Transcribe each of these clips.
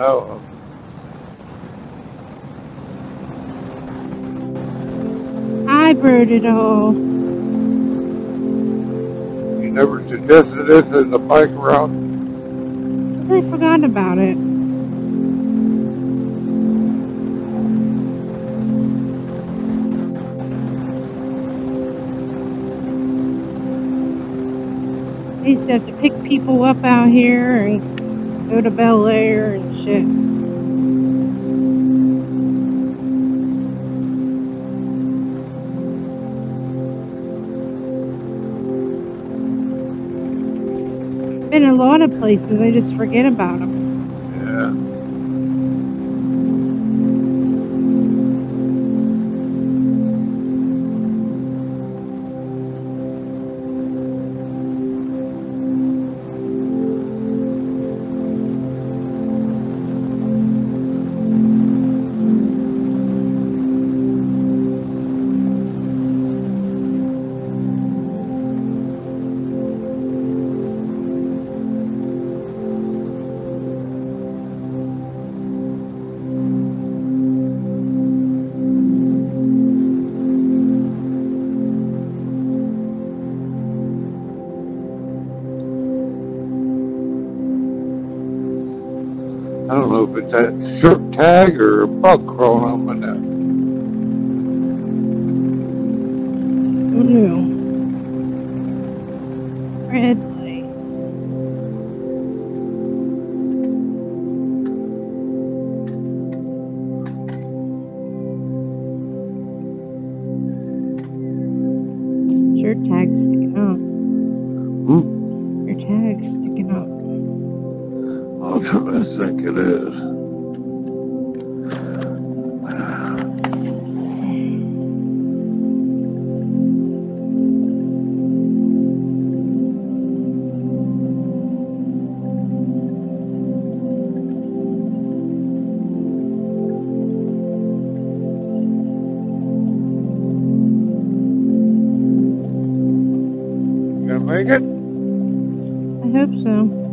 know of. I brewed it all. You never suggested this as a bike route? I forgot about it. I used to have to pick people up out here and go to Bellaire and shit. Been a lot of places, I just forget about them. I don't know if it's that shirt tag or a bug crawling on my neck. Who knew? Red think it is. You gonna make it? I hope so. I hope so.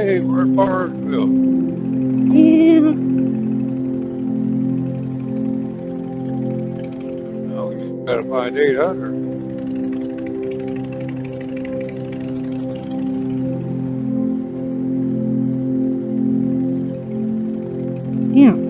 Hey, we're in Barnesville. Yeah. Now we just gotta find 800. Yeah.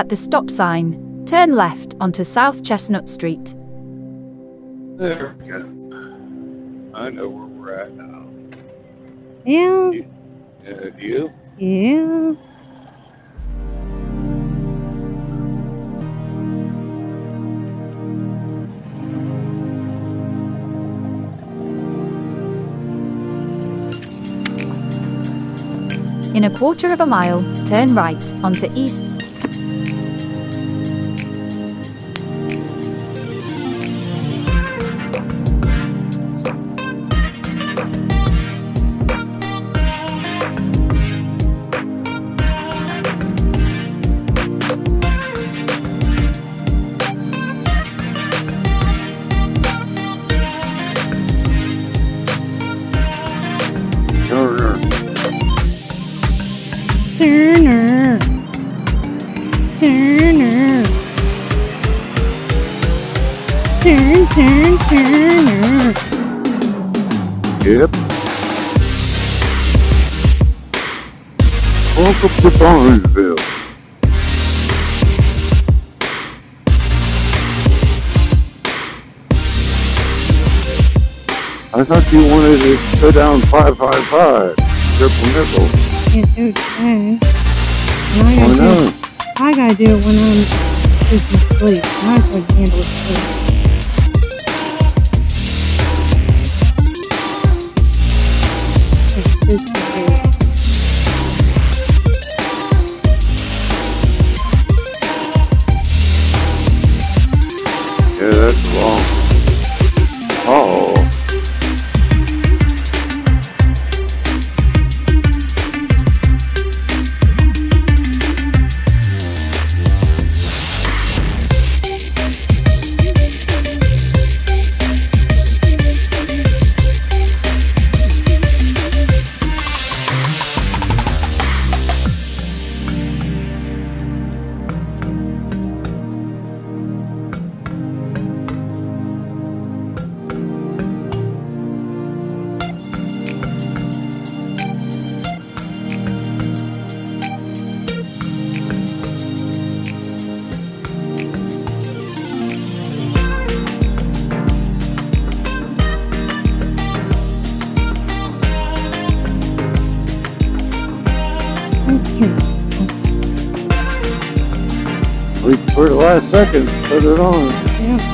At the stop sign, turn left onto South Chestnut Street. There we go. I know where we're at now. Yeah. Uh, you? Yeah. In a quarter of a mile, turn right onto East. Turner. Turner. Turner. Turn, turn, Turner. Yep. Welcome to Barnesville. I thought you wanted to go down 555, triple nickel. Can't do it today. And I Oh gotta, do no. it, I gotta do it when I'm just asleep. I can handle it sleep. It's just okay. Yeah, that's long. Okay. We, for the last second, put it on. Yeah.